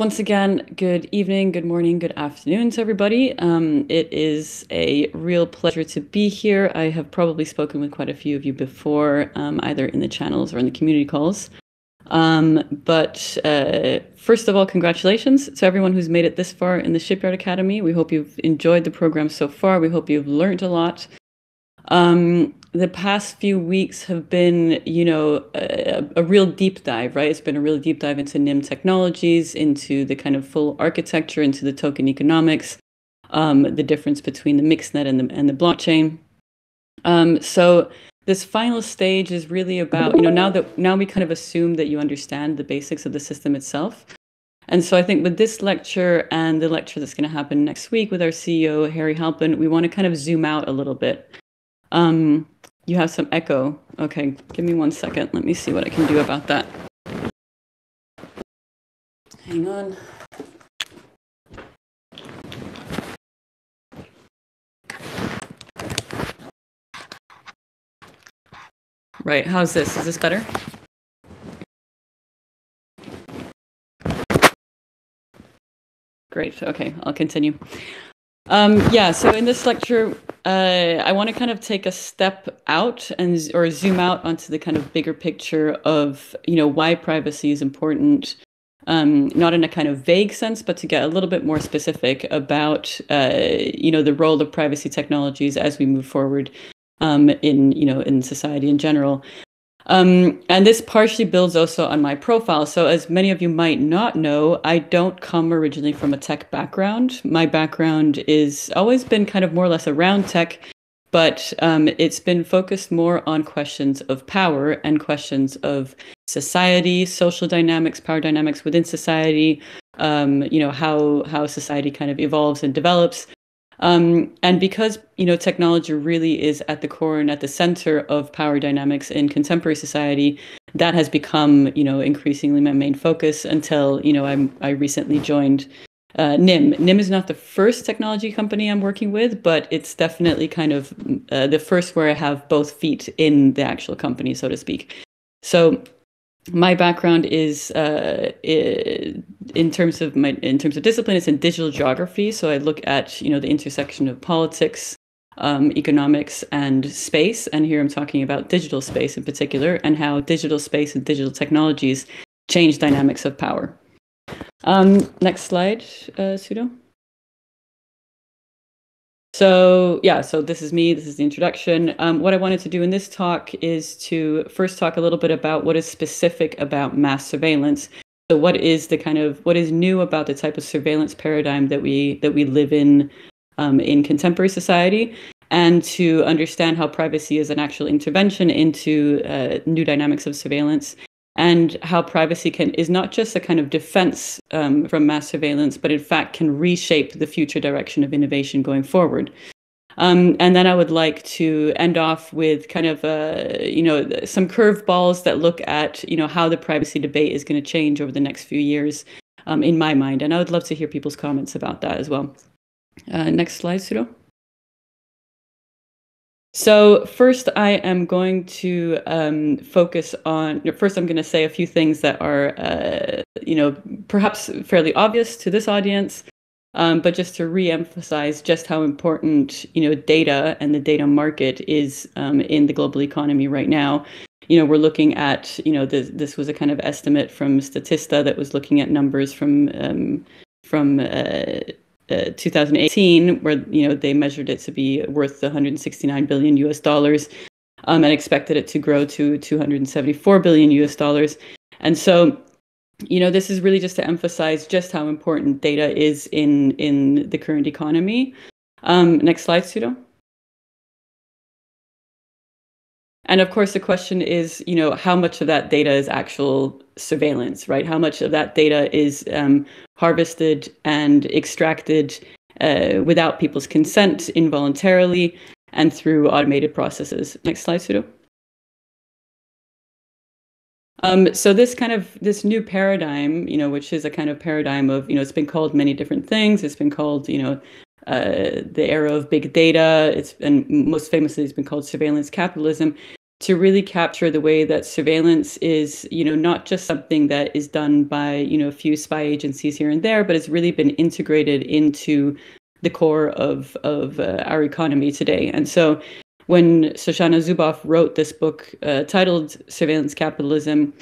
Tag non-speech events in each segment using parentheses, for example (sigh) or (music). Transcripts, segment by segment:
Once again, good evening, good morning, good afternoon to everybody. Um, it is a real pleasure to be here. I have probably spoken with quite a few of you before, um, either in the channels or in the community calls. Um, but uh, first of all, congratulations to everyone who's made it this far in the Shipyard Academy. We hope you've enjoyed the program so far. We hope you've learned a lot. Um, the past few weeks have been, you know, a, a, real deep dive, right? It's been a real deep dive into Nym technologies, into the kind of full architecture, into the token economics, um, the difference between the mixnet and the and the blockchain. Um, so this final stage is really about, you know, now that now we kind of assume that you understand the basics of the system itself. And so I think with this lecture and the lecture that's going to happen next week with our CEO Harry Halpin, we want to kind of zoom out a little bit. Um, you have some echo. Okay, give me one second. Let me see what I can do about that. Hang on. Right, how's this? Is this better? Great, okay, I'll continue. Um, yeah, so in this lecture, uh, I want to kind of take a step out and or zoom out onto the kind of bigger picture of you know why privacy is important, um, not in a kind of vague sense, but to get a little bit more specific about uh, you know the role of privacy technologies as we move forward um, in you know in society in general. Um, and this partially builds also on my profile. So, as many of you might not know, I don't come originally from a tech background. My background is always been kind of more or less around tech, but um, it's been focused more on questions of power and questions of society, social dynamics, power dynamics within society. Um, you know how how society kind of evolves and develops. Um, and because you know technology really is at the core and at the center of power dynamics in contemporary society, that has become you know increasingly my main focus until you know I'm I recently joined uh, Nym. Nym is not the first technology company I'm working with, but it's definitely kind of uh, the first where I have both feet in the actual company, so to speak. So my background is uh, in terms of my in terms of discipline it's in digital geography so i look at you know the intersection of politics um, economics and space and here i'm talking about digital space in particular and how digital space and digital technologies change dynamics of power um, next slide uh, Sudo. So yeah, so this is me. This is the introduction. Um, what I wanted to do in this talk is to first talk a little bit about what is specific about mass surveillance. So what is the kind of what is new about the type of surveillance paradigm that we that we live in um, in contemporary society, and to understand how privacy is an actual intervention into uh, new dynamics of surveillance, and how privacy can is not just a kind of defense um, from mass surveillance, but in fact can reshape the future direction of innovation going forward. Um, and then I would like to end off with kind of uh, you know some curveballs that look at you know how the privacy debate is going to change over the next few years, um, in my mind. And I would love to hear people's comments about that as well. Uh, next slide, Sudo. So first, I am going to um, focus on. First, I'm going to say a few things that are, uh, you know, perhaps fairly obvious to this audience, um, but just to re-emphasize just how important, you know, data and the data market is um, in the global economy right now. You know, we're looking at, you know, this, this was a kind of estimate from Statista that was looking at numbers from um, from uh, uh, 2018, where you know they measured it to be worth 169 billion US dollars, um, and expected it to grow to 274 billion US dollars. And so, you know, this is really just to emphasize just how important data is in in the current economy. Um, next slide, Sudo. And of course, the question is, you know, how much of that data is actual surveillance, right? How much of that data is um, harvested and extracted uh, without people's consent, involuntarily, and through automated processes. Next slide, Sudo. Um, so this kind of this new paradigm, you know, which is a kind of paradigm of, you know, it's been called many different things. It's been called, you know, uh, the era of big data. It's and most famously, it's been called surveillance capitalism. to really capture the way that surveillance is, you know, not just something that is done by, you know, a few spy agencies here and there, but it's really been integrated into the core of of uh, our economy today. And so, when Shoshana Zuboff wrote this book uh, titled "Surveillance Capitalism,"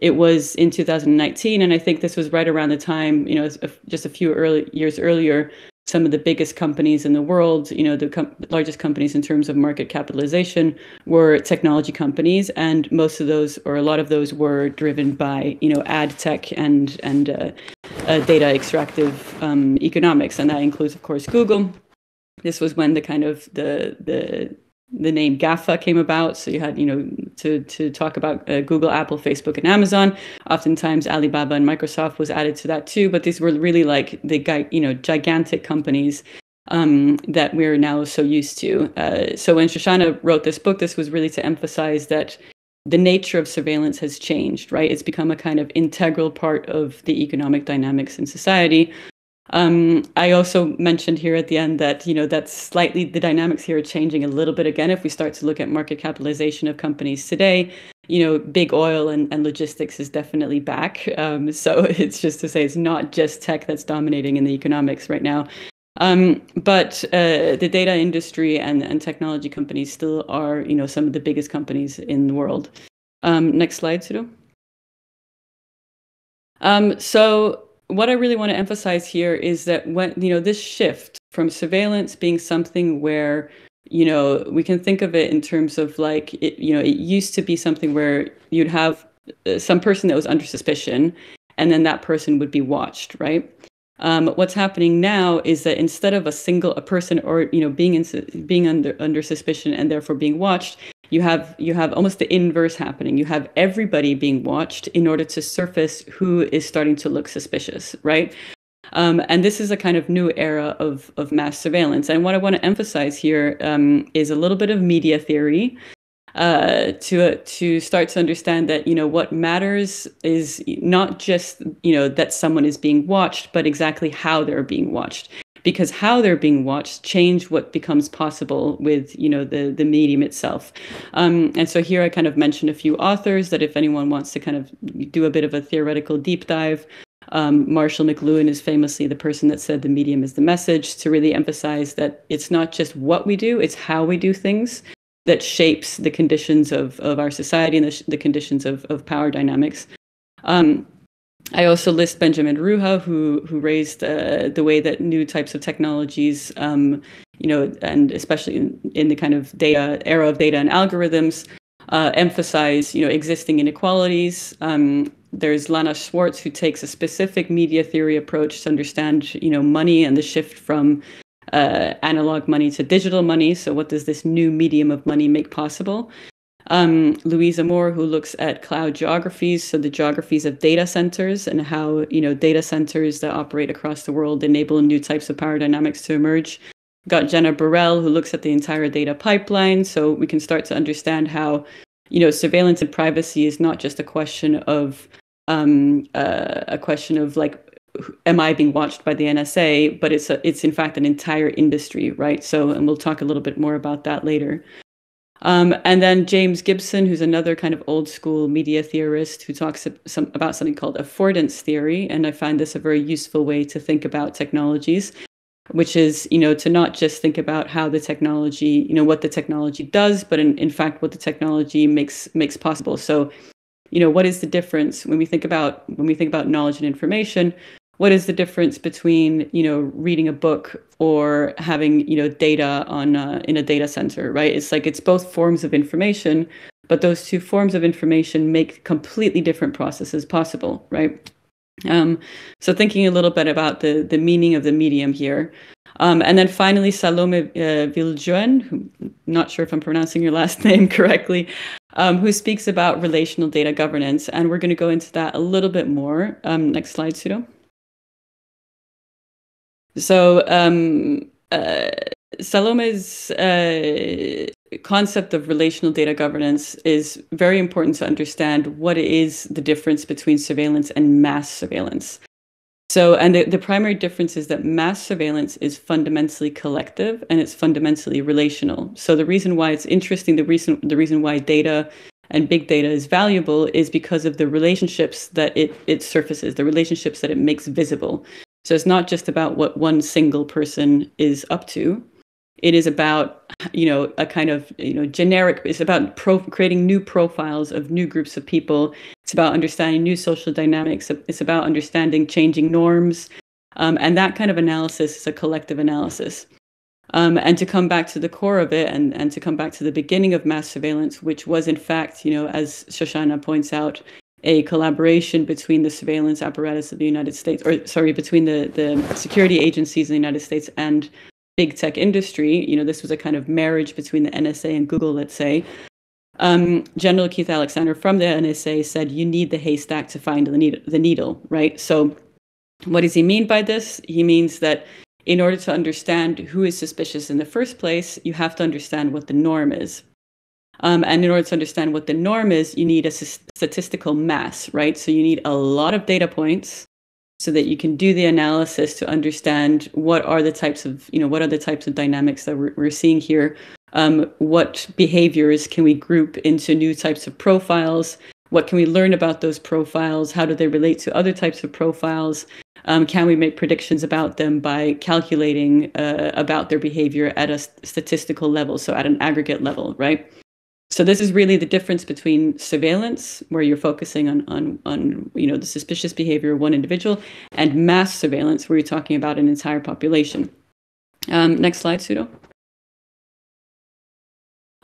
it was in 2019, and I think this was right around the time, you know, just a few early years earlier some of the biggest companies in the world, you know, the com- largest companies in terms of market capitalization were technology companies, and most of those, or a lot of those, were driven by, you know, ad tech and and uh, uh, data extractive um, economics, and that includes, of course, Google. This was when the kind of the the the name GAFA came about. So you had, you know, to to talk about uh, Google, Apple, Facebook, and Amazon. Oftentimes, Alibaba and Microsoft was added to that too. But these were really like the you know gigantic companies um, that we're now so used to. Uh, so when Shoshana wrote this book, this was really to emphasize that the nature of surveillance has changed. Right, it's become a kind of integral part of the economic dynamics in society. Um, I also mentioned here at the end that you know that's slightly the dynamics here are changing a little bit again. If we start to look at market capitalization of companies today, you know, big oil and, and logistics is definitely back. Um, (laughs) so it's just to say it's not just tech that's dominating in the economics right now. Um, but uh, the data industry and, and technology companies still are, you know, some of the biggest companies in the world. Um, next slide, Sudo. Um, so what I really want to emphasize here is that when you know this shift from surveillance being something where you know we can think of it in terms of like it you know it used to be something where you'd have uh, some person that was under suspicion and then that person would be watched right? Um, what's happening now is that instead of a single a person or you know being in, being under under suspicion and therefore being watched you have you have almost the inverse happening. You have everybody being watched in order to surface who is starting to look suspicious right? Um, and this is a kind of new era of of mass surveillance. And what i want to emphasize here um, is a little bit of media theory uh, to uh, to start to understand that you know what matters is not just you know that someone is being watched, but exactly how they're being watched because how they're being watched change what becomes possible with you know the the medium itself um, and so here i kind of mentioned a few authors that if anyone wants to kind of do a bit of a theoretical deep dive um, Marshall McLuhan is famously the person that said the medium is the message to really emphasize that it's not just what we do, it's how we do things that shapes the conditions of, of our society and the, the conditions of, of power dynamics. Um, I also list Benjamin Ruha, who who raised uh, the way that new types of technologies, um, you know, and especially in, in, the kind of data era of data and algorithms, uh, emphasize you know existing inequalities. Um, there's Lana Swartz, who takes a specific media theory approach to understand you know money and the shift from uh, analog money to digital money. So, what does this new medium of money make possible? Um, Louise Amoore, who looks at cloud geographies, so the geographies of data centers and how you know data centers that operate across the world enable new types of power dynamics to emerge. Got Jenna Burrell, who looks at the entire data pipeline, so we can start to understand how you know surveillance and privacy is not just a question of um, uh, a question of like am I being watched by the NSA? But it's a, it's in fact an entire industry, right? So, and we'll talk a little bit more about that later. Um, and then James Gibson, who's another kind of old school media theorist who talks some, about something called affordance theory. And I find this a very useful way to think about technologies, which is, you know, to not just think about how the technology, you know, what the technology does, but in, in fact, what the technology makes makes possible. So, you know, what is the difference when we think about when we think about knowledge and information? What is the difference between you know reading a book or having you know data on uh, in a data center right? It's like it's both forms of information but those two forms of information make completely different processes possible right? Um, so thinking a little bit about the the meaning of the medium here. Um, and then finally salome uh, Viljoen, not sure if i'm pronouncing your last (laughs) name correctly um, who speaks about relational data governance. And we're going to go into that a little bit more. Um, next slide sudo so um, uh, Salome's uh, concept of relational data governance is very important to understand what is the difference between surveillance and mass surveillance. So, and the, the primary difference is that mass surveillance is fundamentally collective and it's fundamentally relational. So, the reason why it's interesting, the reason the reason why data and big data is valuable is because of the relationships that it it surfaces, the relationships that it makes visible. So, it's not just about what one single person is up to. It is about you know a kind of you know generic. It's about pro- creating new profiles of new groups of people it's about understanding new social dynamics. It's about understanding changing norms. Um, and that kind of analysis is a collective analysis. Um, and to come back to the core of it and, and to come back to the beginning of mass surveillance, which was in fact, you know, as Shoshana points out, a collaboration between the surveillance apparatus of the United States, or sorry, between the, the security agencies in the United States and big tech industry. You know, this was a kind of marriage between the NSA and Google, let's say, um, General Keith Alexander from the NSA said, "You need the haystack to find the needle." The needle, right? So, what does he mean by this? He means that in order to understand who is suspicious in the first place, you have to understand what the norm is. Um, and in order to understand what the norm is, you need a statistical mass, right? So you need a lot of data points so that you can do the analysis to understand what are the types of, you know, what are the types of dynamics that we're, we're seeing here um, what behaviors can we group into new types of profiles? What can we learn about those profiles? How do they relate to other types of profiles? Um, can we make predictions about them by calculating uh, about their behavior at a statistical level, so at an aggregate level, right? So this is really the difference between surveillance, where you're focusing on on on you know the suspicious behavior of one individual, and mass surveillance, where you're talking about an entire population. Um, next slide, Pseudo.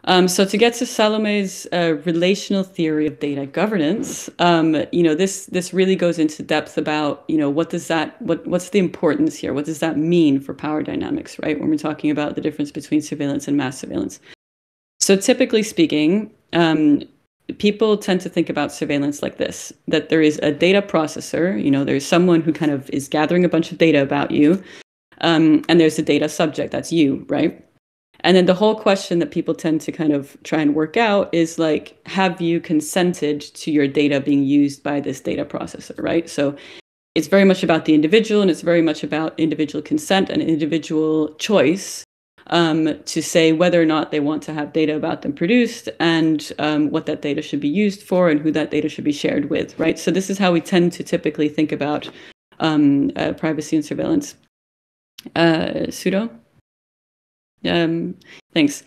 Um, so to get to Salome's uh, relational theory of data governance, um, you know, this this really goes into depth about, you know, what does that what what's the importance here? What does that mean for power dynamics, right? When we're talking about the difference between surveillance and mass surveillance. So typically speaking, um, people tend to think about surveillance like this: that there is a data processor, you know, there's someone who kind of is gathering a bunch of data about you, um, and there's a data subject, that's you, right? And then the whole question that people tend to kind of try and work out is like, have you consented to your data being used by this data processor, right? So it's very much about the individual and it's very much about individual consent and individual choice um, to say whether or not they want to have data about them produced and um, what that data should be used for and who that data should be shared with, right? So this is how we tend to typically think about um, uh, privacy and surveillance. Uh, Pseudo? Um, thanks.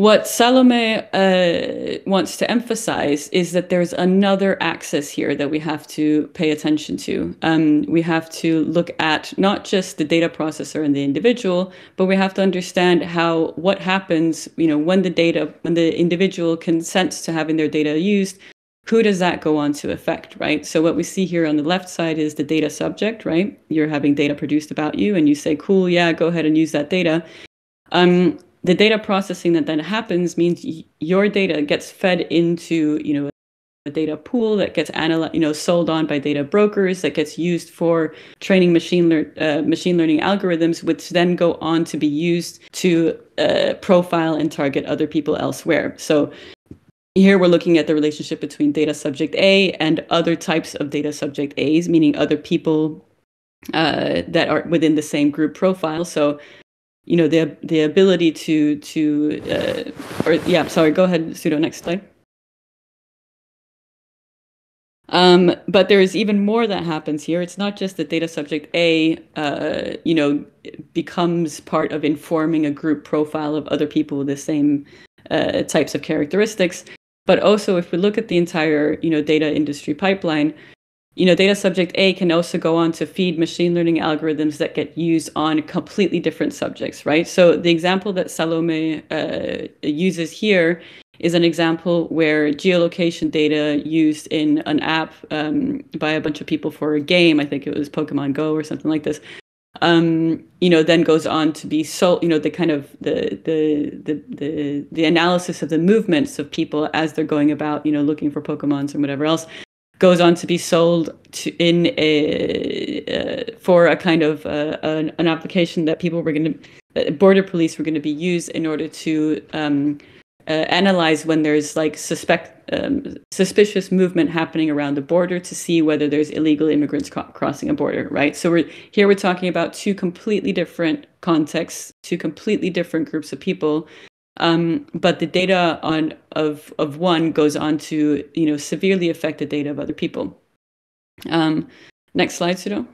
What Salome uh, wants to emphasize is that there's another axis here that we have to pay attention to. Um, we have to look at not just the data processor and the individual, but we have to understand how what happens, you know, when the data, when the individual consents to having their data used, who does that go on to affect, right? So what we see here on the left side is the data subject, right? You're having data produced about you, and you say, "Cool, yeah, go ahead and use that data." Um, the data processing that then happens means your data gets fed into, you know, a data pool that gets analyzed, you know, sold on by data brokers that gets used for training machine lear- uh, machine learning algorithms, which then go on to be used to uh, profile and target other people elsewhere. So here we're looking at the relationship between data subject A and other types of data subject A's, meaning other people uh, that are within the same group profile. So you know the the ability to to uh, or yeah sorry go ahead pseudo next slide um, but there is even more that happens here. It's not just that data subject A, uh, you know, becomes part of informing a group profile of other people with the same uh, types of characteristics, but also if we look at the entire, you know, data industry pipeline, you know, data subject A can also go on to feed machine learning algorithms that get used on completely different subjects, right? So the example that Salome uh, uses here is an example where geolocation data used in an app um, by a bunch of people for a game, I think it was Pokemon Go or something like this, um, you know, then goes on to be so, you know, the kind of the, the the the the analysis of the movements of people as they're going about, you know, looking for Pokemons and whatever else goes on to be sold to, in a uh, for a kind of uh, an, an, application that people were going to border police were going to be used in order to um, uh, analyze when there's like suspect um, suspicious movement happening around the border to see whether there's illegal immigrants crossing a border, right? So we're here we're talking about two completely different contexts, two completely different groups of people. Um, but the data on of of one goes on to you know severely affect the data of other people. Um, next slide, Sudo.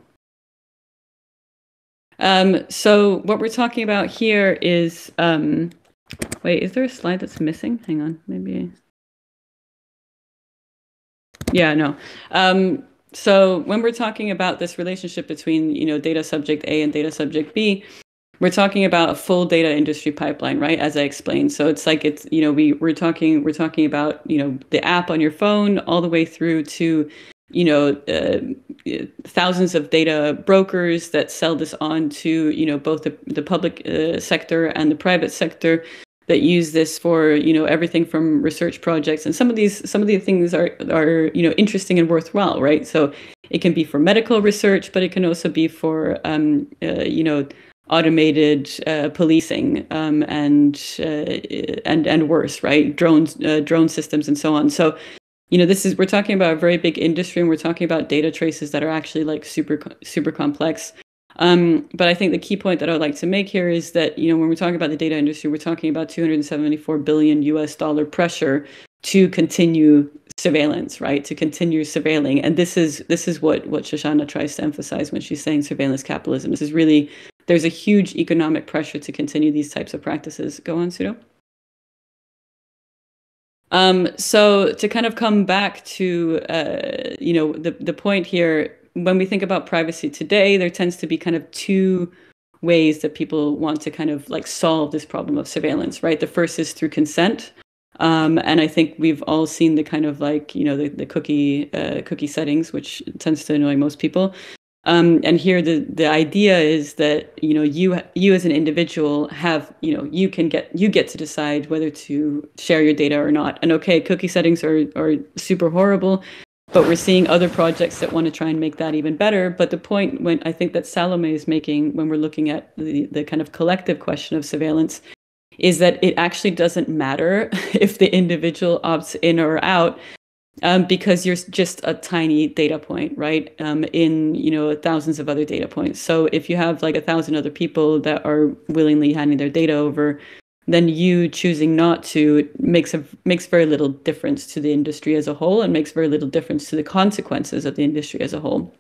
Um, so what we're talking about here is um, Wait, is there a slide that's missing? Hang on, maybe. Yeah, no. Um, so when we're talking about this relationship between, you know, data subject A and data subject B, we're talking about a full data industry pipeline, right? As I explained. So it's like it's, you know, we we're talking we're talking about, you know, the app on your phone all the way through to you know uh, thousands of data brokers that sell this on to you know both the, the public uh, sector and the private sector that use this for you know everything from research projects and some of these some of the things are are you know interesting and worthwhile right so it can be for medical research but it can also be for um, uh, you know automated uh, policing um, and uh, and and worse right? Drones uh, drone systems and so on. So you know this is we're talking about a very big industry and we're talking about data traces that are actually like super super complex. Um, but i think the key point that i would like to make here is that you know when we're talking about the data industry we're talking about 274 billion us dollar pressure to continue surveillance right? To continue surveilling. And this is this is what what shoshana tries to emphasize when she's saying surveillance capitalism. This is really there's a huge economic pressure to continue these types of practices go on sudo um, so to kind of come back to uh, you know the the point here, when we think about privacy today, there tends to be kind of two ways that people want to kind of like solve this problem of surveillance, right? The first is through consent. Um, and I think we've all seen the kind of like you know the, the cookie uh, cookie settings, which tends to annoy most people. Um, and here the the idea is that you know you you as an individual have you know you can get you get to decide whether to share your data or not. And okay, cookie settings are are super horrible, but we're seeing other projects that want to try and make that even better. But the point when I think that Salome is making when we're looking at the the kind of collective question of surveillance is that it actually doesn't matter (laughs) if the individual opts in or out um, because you're just a tiny data point, right? Um, in you know thousands of other data points. So if you have like a thousand other people that are willingly handing their data over, then you choosing not to makes a makes very little difference to the industry as a whole, and makes very little difference to the consequences of the industry as a whole.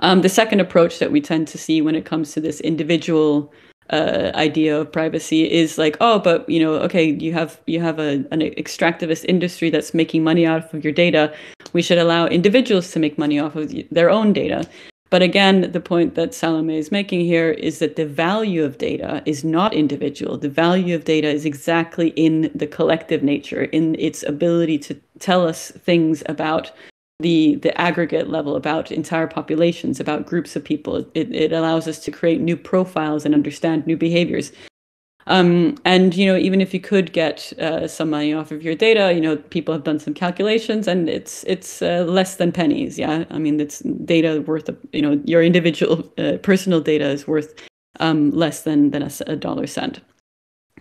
Um, the second approach that we tend to see when it comes to this individual uh, idea of privacy is like, oh, but you know, okay, you have you have a, an extractivist industry that's making money off of your data. We should allow individuals to make money off of their own data. But again, the point that Salome is making here is that the value of data is not individual. The value of data is exactly in the collective nature, in its ability to tell us things about the the aggregate level about entire populations about groups of people. It, it allows us to create new profiles and understand new behaviors. Um, and you know even if you could get uh, some money off of your data you know people have done some calculations and it's it's uh, less than pennies. Yeah i mean it's data worth you know your individual (laughs) uh, personal data is worth um, less than than a, a dollar cent.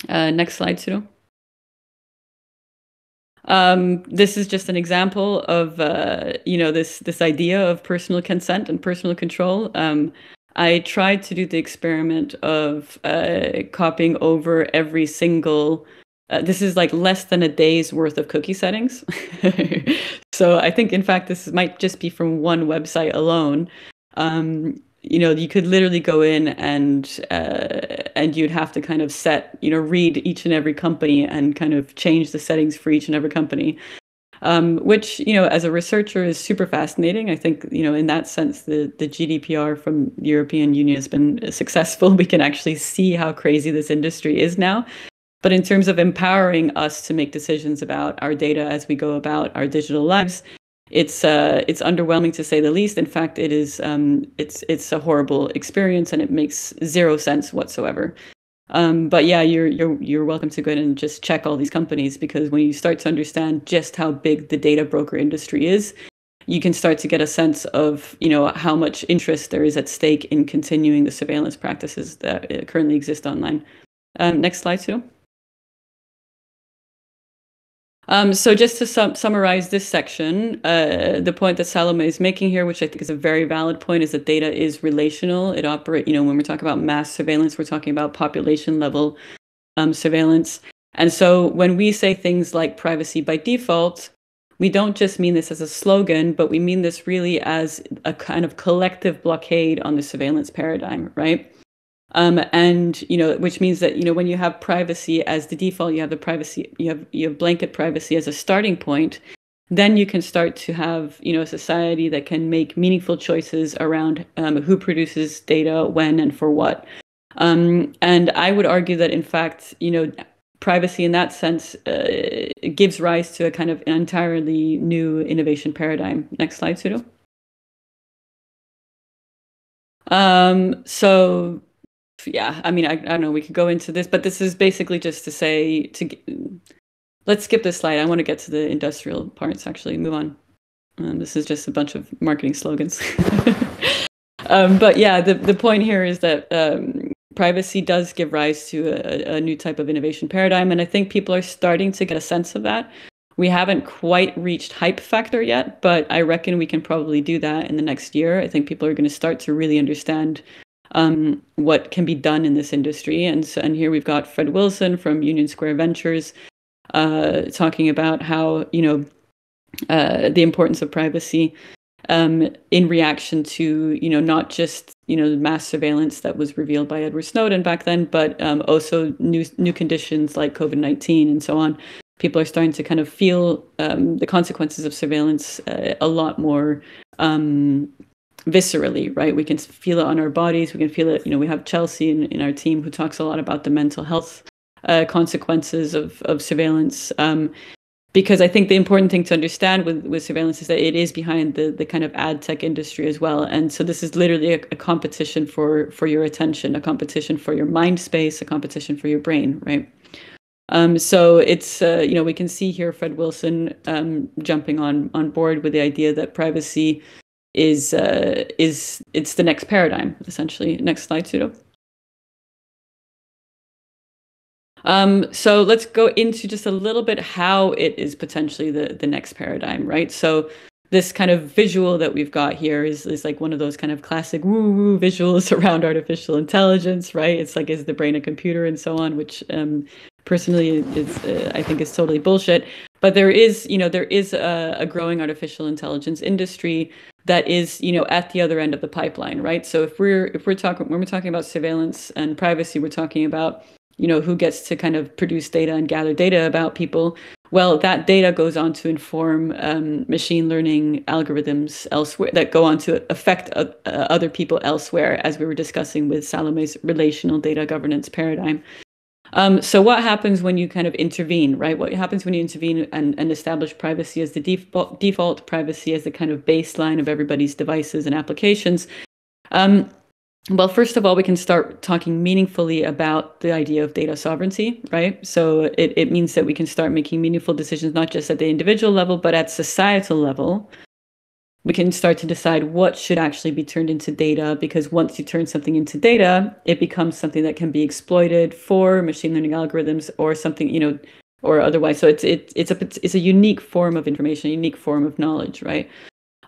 Uh, next slide Sudo. Um, this is just an example of uh, you know this this idea of personal consent and personal control. Um, I tried to do the experiment of uh, copying over every single. Uh, this is like less than a day's worth of cookie settings. (laughs) so I think, in fact, this might just be from one website alone. Um, you know you could literally go in and uh, and you'd have to kind of set you know read each and every company and kind of change the settings for each and every company. Um, which you know as a researcher is super fascinating. I think you know in that sense the the gdpr from the european union has been successful. (laughs) We can actually see how crazy this industry is now. But in terms of empowering us to make decisions about our data as we go about our digital lives it's uh, it's underwhelming to say the least. In fact, it is um, it's it's a horrible experience and it makes zero sense whatsoever. Um, but yeah, you're you're you're welcome to go in and just check all these companies because when you start to understand just how big the data broker industry is, you can start to get a sense of you know how much interest there is at stake in continuing the surveillance practices that uh, currently exist online. Um, next slide, Sue. Um, so just to sum- summarize this section, uh, the point that Salome is making here, which I think is a very valid point, is that data is relational. It operate, you know, when we're talking about mass surveillance, we're talking about population level um, surveillance. And so when we say things like privacy by default, we don't just mean this as a slogan, but we mean this really as a kind of collective blockade on the surveillance paradigm, right? Um, and you know, which means that you know when you have privacy as the default, you have the privacy, you have you have blanket privacy as a starting point. Then you can start to have you know a society that can make meaningful choices around um, who produces data, when, and for what. Um, and I would argue that in fact, you know, privacy in that sense uh, gives rise to a kind of entirely new innovation paradigm. Next slide, Sudo. Um, so yeah, I mean, I, I don't know, we could go into this, but this is basically just to say to let's skip this slide. I want to get to the industrial parts actually. Move on. Um, this is just a bunch of marketing slogans. (laughs) um, but yeah, the, the point here is that um, privacy does give rise to a, a new type of innovation paradigm. And I think people are starting to get a sense of that. We haven't quite reached hype factor yet, but I reckon we can probably do that in the next year. I think people are going to start to really understand um, what can be done in this industry. And so, and here we've got Fred Wilson from Union Square Ventures uh, talking about how you know uh, the importance of privacy um, in reaction to you know not just you know mass surveillance that was revealed by Edward Snowden back then, but um, also new new conditions like COVID nineteen and so on. People are starting to kind of feel um, the consequences of surveillance uh, a lot more um, viscerally, right? We can feel it on our bodies. We can feel it. You know, we have Chelsea in, in our team who talks a lot about the mental health uh, consequences of of surveillance. Um, because I think the important thing to understand with, with surveillance is that it is behind the the kind of ad tech industry as well. And so this is literally a, a competition for for your attention, a competition for your mind space, a competition for your brain, right? Um, so it's uh, you know we can see here Fred Wilson um, jumping on on board with the idea that privacy is uh, is it's the next paradigm essentially. Next slide, Sudo. Um, so let's go into just a little bit how it is potentially the the next paradigm, right? So this kind of visual that we've got here is, is like one of those kind of classic woo woo visuals (laughs) around artificial intelligence, right? It's like is the brain a computer and so on, which um, personally is uh, I think is totally bullshit. But there is, you know, there is a, a growing artificial intelligence industry that is you know at the other end of the pipeline right? So if we're if we're talking when we're talking about surveillance and privacy we're talking about you know who gets to kind of produce data and gather data about people. Well that data goes on to inform um, machine learning algorithms elsewhere that go on to affect uh, uh, other people elsewhere as we were discussing with salome's relational data governance paradigm um, so what happens when you kind of intervene, right? What happens when you intervene and, and establish privacy as the default, default privacy as the kind of baseline of everybody's devices and applications? Um, well, first of all, we can start talking meaningfully about the idea of data sovereignty, right? So it, it means that we can start making meaningful decisions, not just at the individual level, but at societal level we can start to decide what should actually be turned into data because once you turn something into data it becomes something that can be exploited for machine learning algorithms or something you know or otherwise. So it's it, it's a it's a unique form of information a unique form of knowledge right?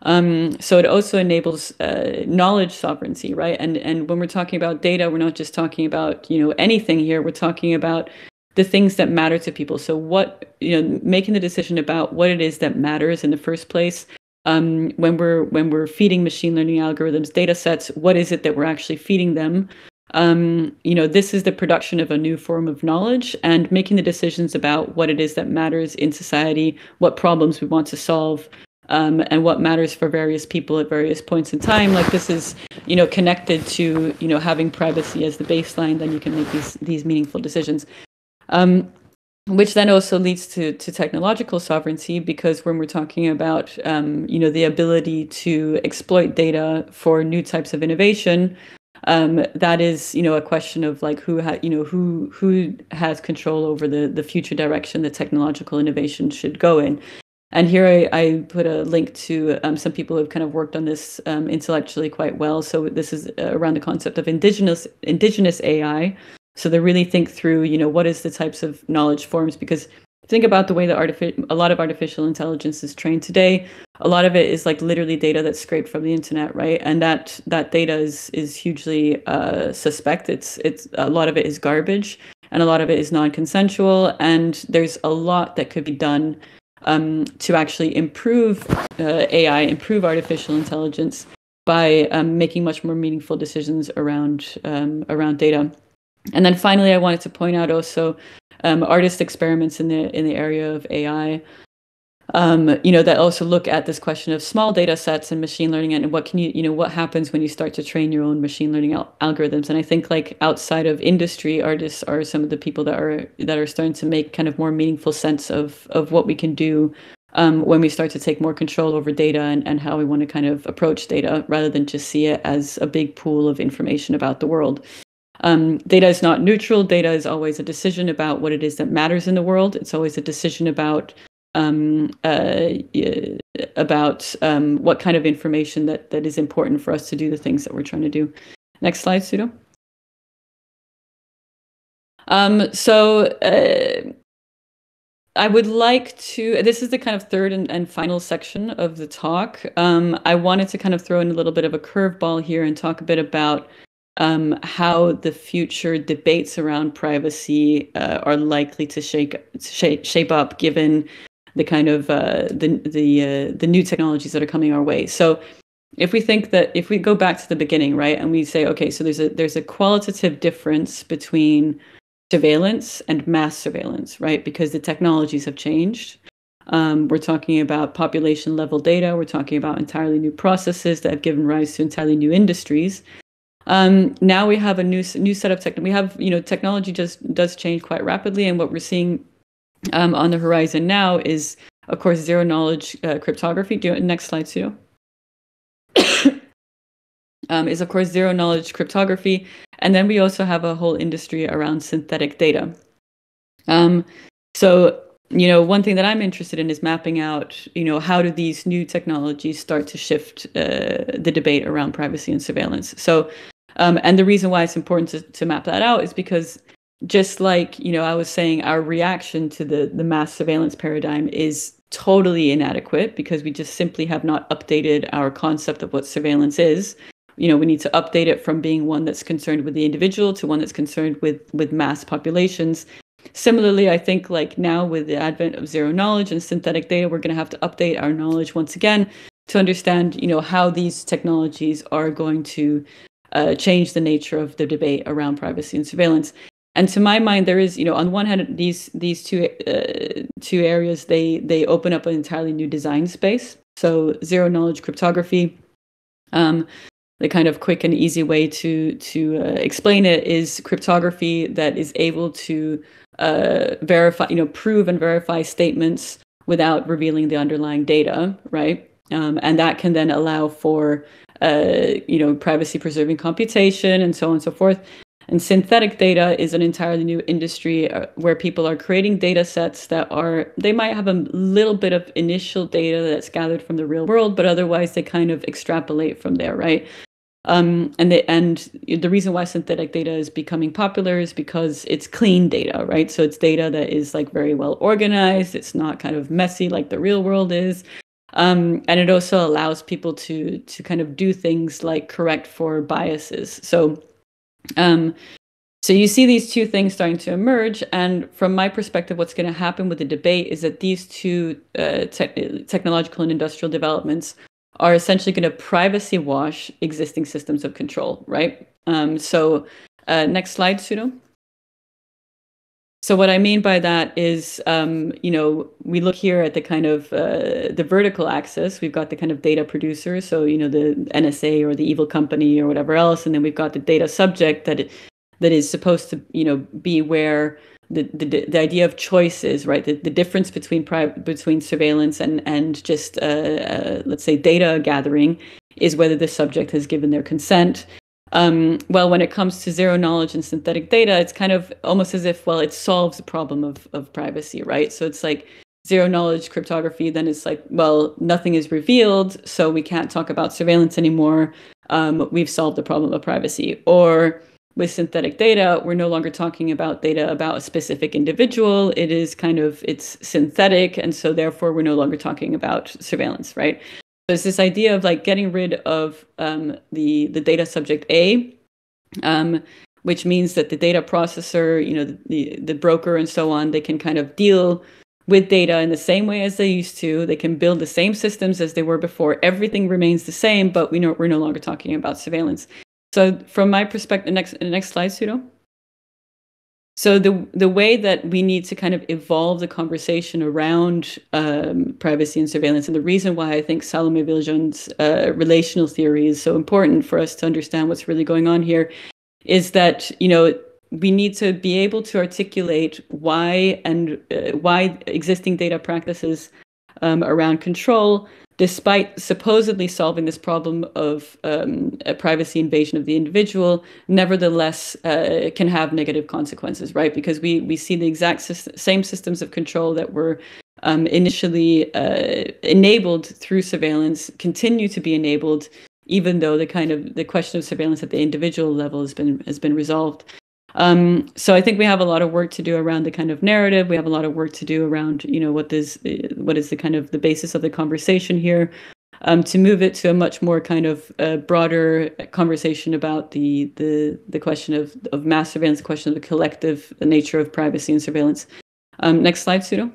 Um, so it also enables uh, knowledge sovereignty right? And and when we're talking about data we're not just talking about you know anything here. We're talking about the things that matter to people. So what you know making the decision about what it is that matters in the first place um, when we're when we're feeding machine learning algorithms data sets what is it that we're actually feeding them? Um, you know this is the production of a new form of knowledge and making the decisions about what it is that matters in society what problems we want to solve um, and what matters for various people at various points in time. Like this is you know connected to you know having privacy as the baseline then you can make these these meaningful decisions. Um, which then also leads to, to technological sovereignty because when we're talking about um, you know the ability to exploit data for new types of innovation um, that is you know a question of like who ha- you know who who has control over the the future direction that technological innovation should go in. And here I, I put a link to um, some people who have kind of worked on this um, intellectually quite well. So this is uh, around the concept of indigenous indigenous AI so they really think through, you know, what is the types of knowledge forms because think about the way that artificial a lot of artificial intelligence is trained today. A lot of it is like literally data that's scraped from the internet right? And that that data is is hugely uh, suspect. It's it's a lot of it is garbage and a lot of it is non-consensual and there's a lot that could be done um, to actually improve uh, ai improve artificial intelligence by um, making much more meaningful decisions around um, around data and then finally i wanted to point out also um, artist experiments in the in the area of AI. Um, you know that also look at this question of small data sets and machine learning and what can you you know what happens when you start to train your own machine learning al- algorithms and i think like outside of industry artists are some of the people that are that are starting to make kind of more meaningful sense of of what we can do um, when we start to take more control over data and, and how we want to kind of approach data rather than just see it as a big pool of information about the world um, data is not neutral. Data is always a decision about what it is that matters in the world. It's always a decision about um, uh, about um, what kind of information that that is important for us to do the things that we're trying to do. Next slide, Pseudo. Um, so uh, I would like to. This is the kind of third and, and final section of the talk. Um, I wanted to kind of throw in a little bit of a curveball here and talk a bit about um, how the future debates around privacy uh, are likely to shake, shape, shape up given the kind of uh, the the uh, the new technologies that are coming our way. So if we think that if we go back to the beginning, right, and we say, okay, so there's a there's a qualitative difference between surveillance and mass surveillance, right? Because the technologies have changed. Um, we're talking about population level data. We're talking about entirely new processes that have given rise to entirely new industries. Um, now we have a new new set of tech. We have you know technology just does change quite rapidly, and what we're seeing um, on the horizon now is, of course, zero knowledge uh, cryptography. Do next slide, Sue. (coughs) um, is of course zero knowledge cryptography, and then we also have a whole industry around synthetic data. Um, so you know one thing that i'm interested in is mapping out you know how do these new technologies start to shift uh, the debate around privacy and surveillance so um, and the reason why it's important to, to map that out is because just like you know i was saying our reaction to the the mass surveillance paradigm is totally inadequate because we just simply have not updated our concept of what surveillance is. You know we need to update it from being one that's concerned with the individual to one that's concerned with with mass populations. Similarly i think like now with the advent of zero knowledge and synthetic data we're going to have to update our knowledge once again to understand you know how these technologies are going to uh, change the nature of the debate around privacy and surveillance. And to my mind, there is, you know, on one hand, these these two uh, two areas they they open up an entirely new design space. So zero knowledge cryptography, um, the kind of quick and easy way to to uh, explain it is cryptography that is able to uh, verify, you know, prove and verify statements without revealing the underlying data, right? Um, and that can then allow for uh, you know, privacy preserving computation and so on and so forth. And synthetic data is an entirely new industry uh, where people are creating data sets that are, they might have a little bit of initial data that's gathered from the real world, but otherwise they kind of extrapolate from there, right? Um, and the and the reason why synthetic data is becoming popular is because it's clean data, right? So it's data that is like very well organized. It's not kind of messy like the real world is. Um, and it also allows people to to kind of do things like correct for biases. So, um, so you see these two things starting to emerge, and from my perspective, what's going to happen with the debate is that these two uh, te- technological and industrial developments are essentially going to privacy wash existing systems of control, right? Um, so, uh, next slide, Pseudo. So what I mean by that is, um, you know, we look here at the kind of uh, the vertical axis. We've got the kind of data producer, so you know the NSA or the evil company or whatever else, and then we've got the data subject that that is supposed to, you know, be where the the, the idea of choice is, right? The, the difference between pri- between surveillance and and just uh, uh, let's say data gathering is whether the subject has given their consent um, well, when it comes to zero knowledge and synthetic data, it's kind of almost as if, well, it solves the problem of, of privacy, right? So it's like zero knowledge cryptography, then it's like, well, nothing is revealed, so we can't talk about surveillance anymore. Um, we've solved the problem of privacy. Or with synthetic data, we're no longer talking about data about a specific individual. It is kind of it's synthetic, and so therefore we're no longer talking about surveillance, right? There's this idea of like getting rid of um, the the data subject A, um, which means that the data processor, you know, the, the the broker and so on, they can kind of deal with data in the same way as they used to. They can build the same systems as they were before. Everything remains the same, but we know we're no longer talking about surveillance. So from my perspective, next next slide, Pseudo. So the the way that we need to kind of evolve the conversation around um, privacy and surveillance, and the reason why I think Salome Viljoen's uh, relational theory is so important for us to understand what's really going on here, is that you know we need to be able to articulate why and uh, why existing data practices um, around control despite supposedly solving this problem of um, a privacy invasion of the individual, nevertheless uh, can have negative consequences, right? Because we we see the exact same systems of control that were um, initially uh, enabled through surveillance continue to be enabled, even though the kind of the question of surveillance at the individual level has been has been resolved. Um, so I think we have a lot of work to do around the kind of narrative. We have a lot of work to do around, you know, what is what is the kind of the basis of the conversation here, um, to move it to a much more kind of uh, broader conversation about the the the question of of mass surveillance, the question of the collective nature of privacy and surveillance. Um, next slide, Pseudo.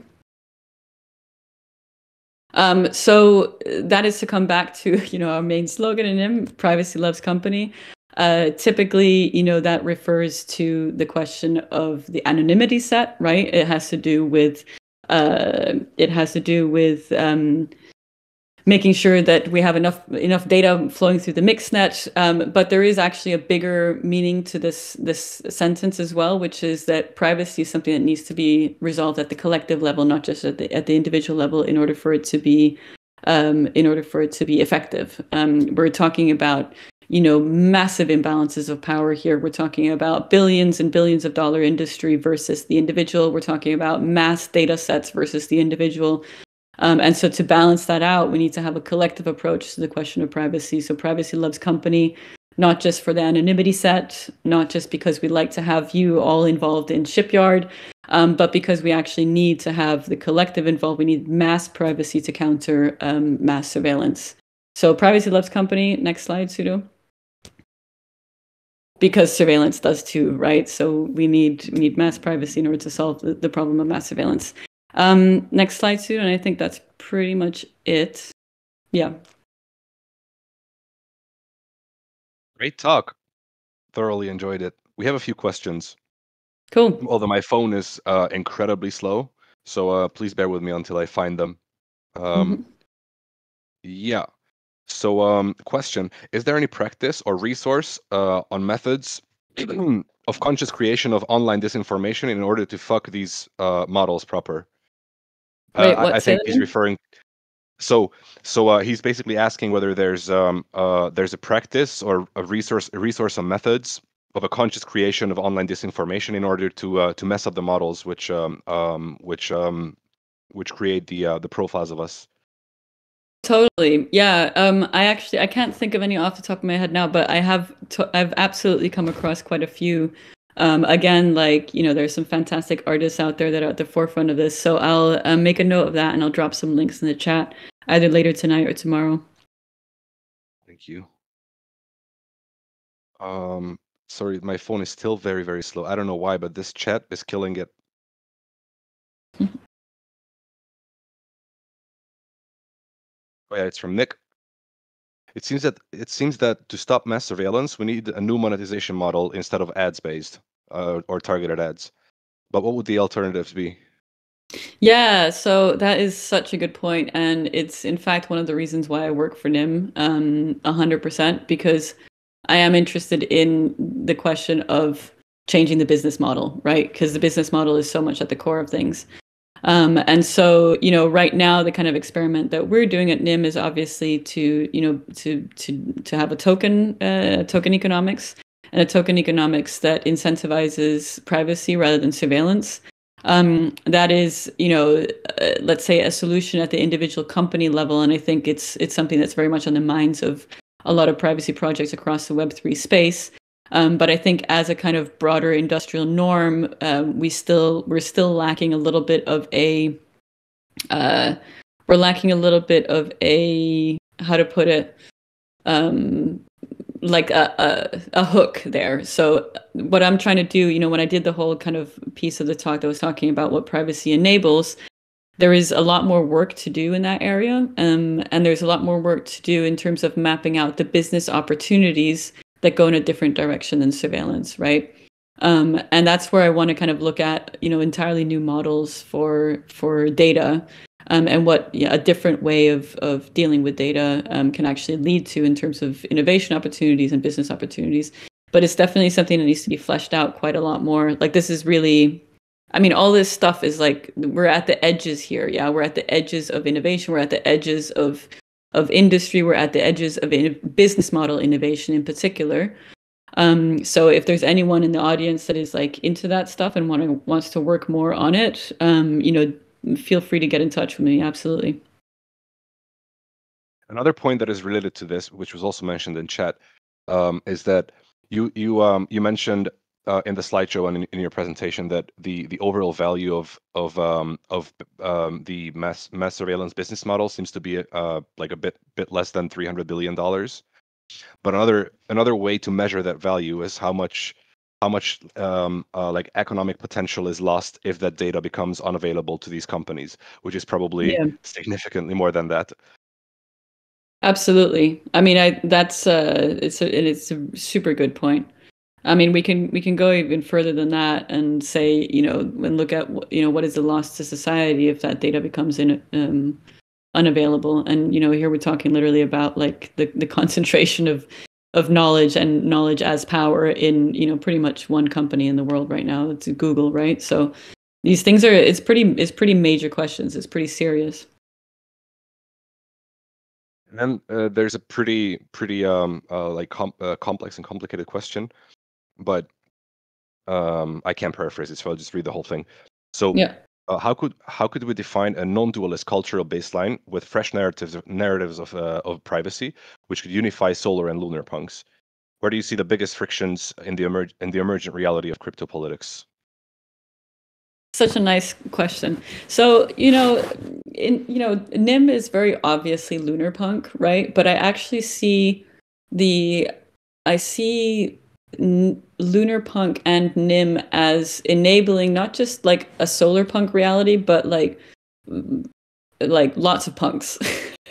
Um, so that is to come back to (laughs) you know our main slogan in Nym, privacy loves company. Uh, typically, you know, that refers to the question of the anonymity set, right? It has to do with uh, it has to do with um, making sure that we have enough enough data flowing through the mixnet. Um, but there is actually a bigger meaning to this this sentence as well, which is that privacy is something that needs to be resolved at the collective level, not just at the at the individual level, in order for it to be um, in order for it to be effective. Um, we're talking about you know, massive imbalances of power here. We're talking about billions and billions of dollar industry versus the individual. We're talking about mass data sets versus the individual. Um, and so to balance that out, we need to have a collective approach to the question of privacy. So privacy loves company, not just for the anonymity set, not just because we like to have you all involved in shipyard, um, but because we actually need to have the collective involved. We need mass privacy to counter um, mass surveillance. So privacy loves company. Next slide, Pseudo because surveillance does too, right? So we need we need mass privacy in order to solve the, the problem of mass surveillance. Um, next slide, Sue, and I think that's pretty much it. Yeah. Great talk. Thoroughly enjoyed it. We have a few questions. Cool. Although my phone is uh, incredibly slow, so uh, please bear with me until I find them. Um, mm-hmm. Yeah. So, um, question: Is there any practice or resource uh, on methods (clears throat) of conscious creation of online disinformation in order to fuck these uh, models proper? Uh, Wait, I, I, think he's referring. So, so uh, he's basically asking whether there's um, uh, there's a practice or a resource a resource on methods of a conscious creation of online disinformation in order to uh, to mess up the models which um, um, which um, which create the uh, the profiles of us. Totally. Yeah. Um, I actually I can't think of any off the top of my head now, but I have to, I've absolutely come across quite a few. Um, again, like you know, there's some fantastic artists out there that are at the forefront of this. So I'll uh, make a note of that and I'll drop some links in the chat either later tonight or tomorrow. Thank you. Um, sorry, my phone is still very very slow. I don't know why, but this chat is killing it. Oh yeah, it's from Nick. It seems that it seems that to stop mass surveillance, we need a new monetization model instead of ads based uh, or targeted ads. But what would the alternatives be? Yeah, so that is such a good point, and it's in fact one of the reasons why I work for Nym, um, hundred percent, because I am interested in the question of changing the business model, right? Because the business model is so much at the core of things. Um, and so, you know, right now the kind of experiment that we're doing at Nym is obviously to, you know, to to to have a token uh, token economics and a token economics that incentivizes privacy rather than surveillance. Um, that is, you know, uh, let's say a solution at the individual company level, and I think it's it's something that's very much on the minds of a lot of privacy projects across the Web three space. Um, but I think as a kind of broader industrial norm, um, we still we're still lacking a little bit of a uh, we're lacking a little bit of a how to put it um, like a, a, a hook there. So what I'm trying to do, you know, when I did the whole kind of piece of the talk that was talking about what privacy enables, there is a lot more work to do in that area, um, and there's a lot more work to do in terms of mapping out the business opportunities that go in a different direction than surveillance, right? Um, and that's where I want to kind of look at, you know, entirely new models for for data um, and what yeah, a different way of, of dealing with data um, can actually lead to in terms of innovation opportunities and business opportunities. But it's definitely something that needs to be fleshed out quite a lot more. Like this is really, I mean, all this stuff is like we're at the edges here. Yeah, we're at the edges of innovation. We're at the edges of of industry. We're at the edges of in- business model innovation in particular. Um, so if there's anyone in the audience that is like into that stuff and want wants to work more on it, um, you know, feel free to get in touch with me. Absolutely. Another point that is related to this, which was also mentioned in chat, um, is that you you um, you mentioned uh, in the slideshow and in, in, your presentation that the the overall value of of um, of um, the mass mass surveillance business model seems to be uh, like a bit bit less than three hundred billion dollars. But another another way to measure that value is how much how much um, uh, like economic potential is lost if that data becomes unavailable to these companies, which is probably yeah. significantly more than that. Absolutely. I mean, I that's uh, it's a it's a super good point. I mean, we can we can go even further than that and say, you know, and look at you know what is the loss to society if that data becomes in um, unavailable. And you know, here we're talking literally about like the the concentration of of knowledge and knowledge as power in you know pretty much one company in the world right now. It's google right? So these things are it's pretty it's pretty major questions. It's pretty serious. And then uh, there's a pretty pretty um uh, like com- uh, complex and complicated question but um i can't paraphrase it so i'll just read the whole thing so yeah uh, how could how could we define a non-dualist cultural baseline with fresh narratives of, narratives of uh, of privacy, which could unify solar and lunar punks? Where do you see the biggest frictions in the emerg- in the emergent reality of crypto politics? Such a nice question. So you know, in you know, Nym is very obviously lunar punk, right? But I actually see the I see lunar punk and Nym as enabling not just like a solar punk reality but like like lots of punks (laughs)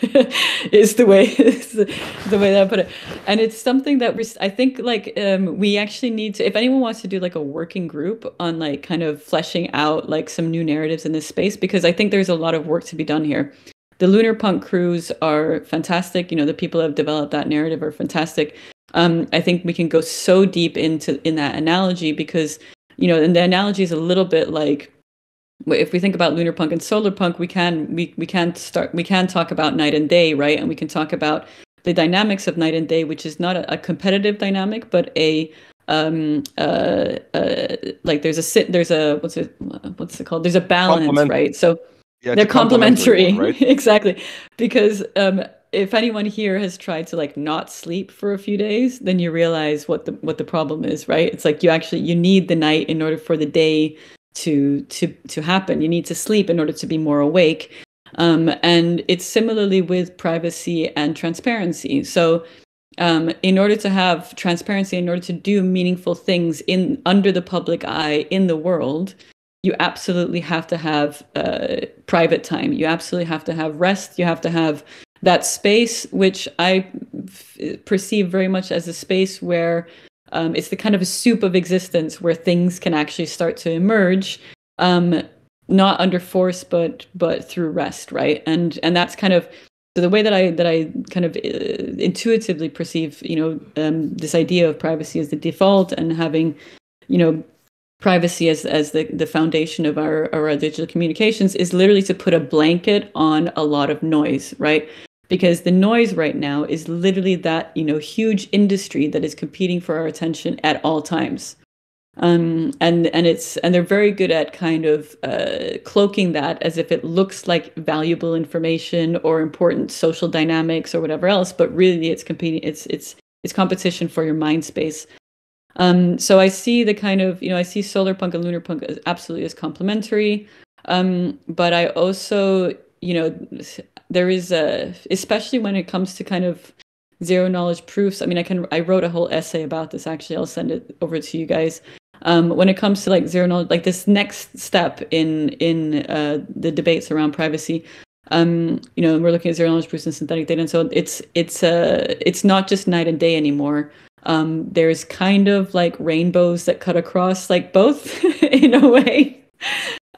is the way (laughs) is the, the, way that I put it. And it's something that we're, i think like um we actually need to if anyone wants to do like a working group on like kind of fleshing out like some new narratives in this space because i think there's a lot of work to be done here. The lunar punk crews are fantastic you know the people that have developed that narrative are fantastic um, I think we can go so deep into in that analogy because you know, and the analogy is a little bit like if we think about lunar punk and solar punk, we can we we can start we can talk about night and day, right? And we can talk about the dynamics of night and day, which is not a, a competitive dynamic, but a um uh, uh like there's a sit there's a what's it what's it called there's a balance right so yeah, they're complementary, complementary right? (laughs) exactly because um if anyone here has tried to like not sleep for a few days, then you realize what the what the problem is, right? It's like you actually you need the night in order for the day to to to happen. You need to sleep in order to be more awake. Um, and it's similarly with privacy and transparency. So um, in order to have transparency, in order to do meaningful things in under the public eye in the world, you absolutely have to have uh, private time. You absolutely have to have rest. You have to have that space, which I perceive very much as a space where um, it's the kind of a soup of existence where things can actually start to emerge, um, not under force, but but through rest, right? And and that's kind of so the way that I that I kind of uh, intuitively perceive, you know, um, this idea of privacy as the default and having, you know, privacy as as the, the foundation of our, our digital communications is literally to put a blanket on a lot of noise, right? Because the noise right now is literally that you know huge industry that is competing for our attention at all times um, and and it's and they're very good at kind of uh, cloaking that as if it looks like valuable information or important social dynamics or whatever else but really it's competing it's it's it's competition for your mind space Um, so I see the kind of, you know, I see solar punk and lunar punk as absolutely as complementary. Um, but I also, you know, there is a, especially when it comes to kind of zero knowledge proofs. I mean, I can, I wrote a whole essay about this actually. I'll send it over to you guys. Um, when it comes to like zero knowledge, like this next step in in uh, the debates around privacy, um, you know, we're looking at zero knowledge proofs and synthetic data, and so it's it's uh it's not just night and day anymore. Um, there's kind of like rainbows that cut across like both (laughs) in a way.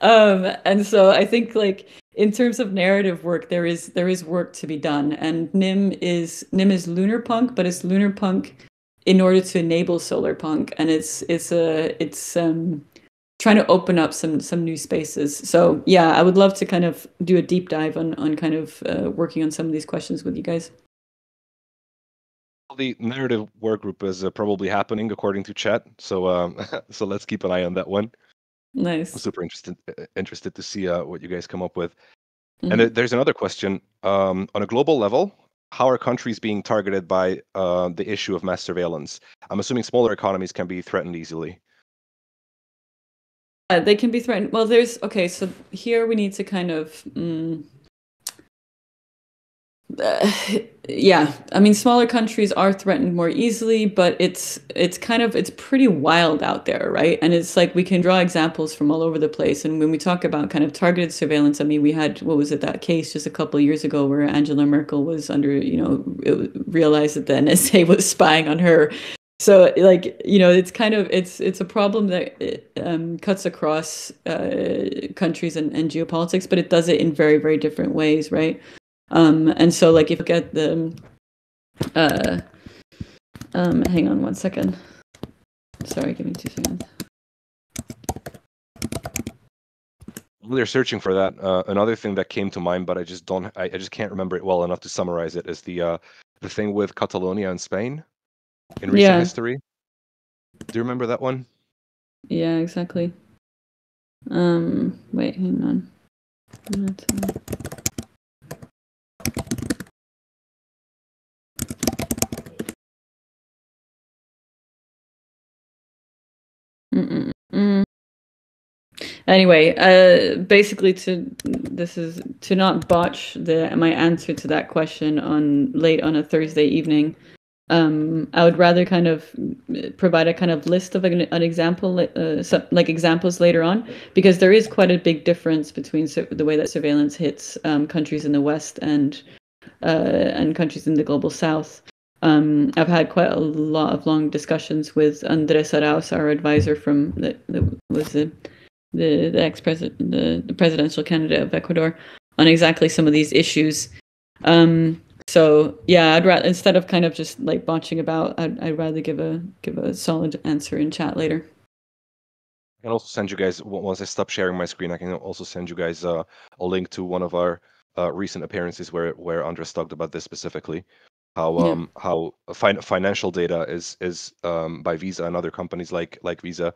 Um, and so I think like in terms of narrative work, there is there is work to be done. And Nym is Nym is lunar punk, but it's lunar punk in order to enable solar punk, and it's it's a it's um trying to open up some some new spaces. So yeah, I would love to kind of do a deep dive on on kind of uh, working on some of these questions with you guys the narrative work group is uh, probably happening according to chat. So um, (laughs) so let's keep an eye on that one. Nice. I'm super interested uh, interested to see uh, what you guys come up with. Mm-hmm. And there's another question um, on a global level. How are countries being targeted by uh, the issue of mass surveillance? I'm assuming smaller economies can be threatened easily. Uh, they can be threatened. Well, there's okay. So here we need to kind of mm, uh, (sighs) yeah i mean smaller countries are threatened more easily but it's it's kind of it's pretty wild out there right? And it's like we can draw examples from all over the place. And when we talk about kind of targeted surveillance i mean we had what was it that case just a couple years ago where angela merkel was under you know realized that the (laughs) nsa was spying on her. So like you know it's kind of it's it's a problem that um, cuts across uh, countries and, and geopolitics but it does it in very very different ways right um, and so like if you look at the uh, um, hang on one second. Sorry, give me two seconds. While you're searching for that, uh, another thing that came to mind, but I just don't, I, I just can't remember it well enough to summarize it, is the uh, the thing with Catalonia and Spain in recent yeah. history. Do you remember that one? Yeah, exactly. Um, wait, hang on. Mm-mm-mm. Anyway, uh, basically, to this is to not botch the my answer to that question on late on a Thursday evening. Um, I would rather kind of provide a kind of list of an, an example, uh, like examples later on, because there is quite a big difference between the way that surveillance hits um, countries in the West and uh, and countries in the global South. Um, I've had quite a lot of long discussions with Andres Arauz, our advisor from the, the was the the, the ex president, the, the presidential candidate of Ecuador, on exactly some of these issues. Um, so yeah, I'd rather instead of kind of just like botching about, I'd, I'd rather give a give a solid answer in chat later. I can also send you guys once I stop sharing my screen. I can also send you guys uh, a link to one of our uh, recent appearances where where Andres talked about this specifically how yeah. um how fin- financial data is is um by Visa and other companies like like Visa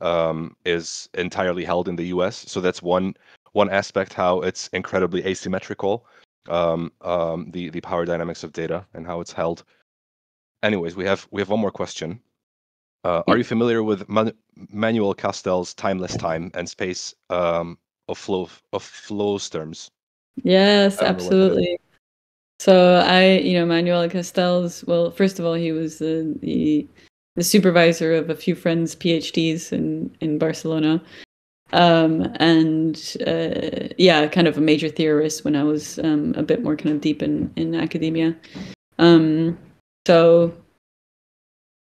um is entirely held in the US. So that's one one aspect how it's incredibly asymmetrical um um the the power dynamics of data and how it's held. Anyways, we have we have one more question. Uh, are you familiar with Man- Manuel Castells' timeless time and space um, of flow of flows terms? Yes, absolutely. So I, you know, Manuel Castells. Well, first of all, he was the, the the, supervisor of a few friends' PhDs in in Barcelona, um, and uh, yeah, kind of a major theorist when I was um, a bit more kind of deep in in academia. Um, so